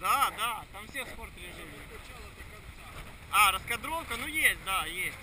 да, да, там все спорт режимы. А, раскадровка, ну есть, да, есть.